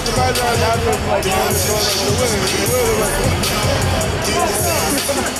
Everybody around the house like, you're winning, you're winning.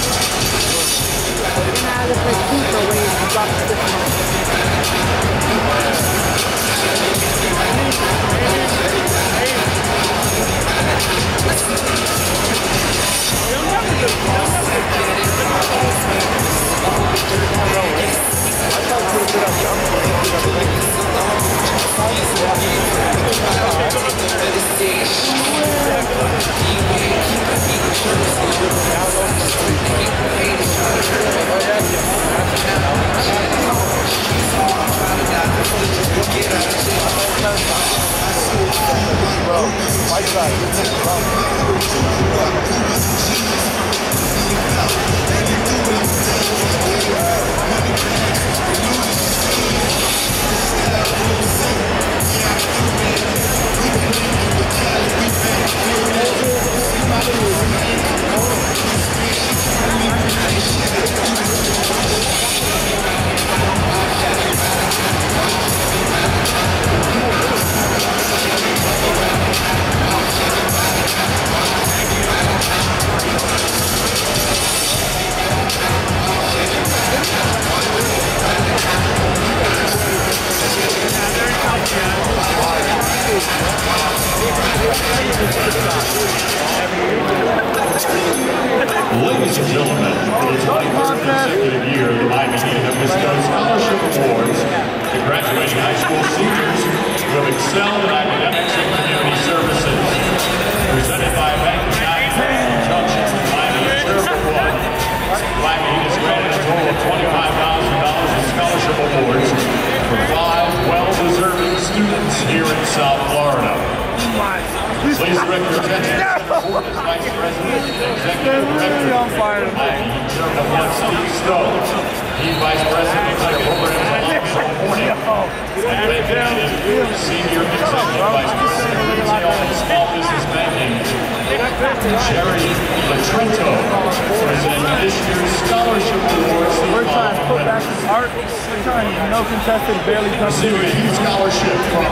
your Vai, vai. Ladies and gentlemen, for the 23rd consecutive year, the Heat have bestowed scholarship awards to graduating high school seniors who have excelled in academics and community services. Presented by Bank of Jackson, Junction, Miami Charitable One, Heat has granted a total of $25,000 in scholarship awards for five well-deserving students here in South Florida. Please direct your attention to the Executive Director on fire. Steve Stowe. He Vice President of Programs Senior Executive Vice President of Retail and Small Business Banking. Sherry Latrento, President of this year's Scholarship Awards. We're trying to put back art. We're trying to no contested, barely come Receiving a huge scholarship from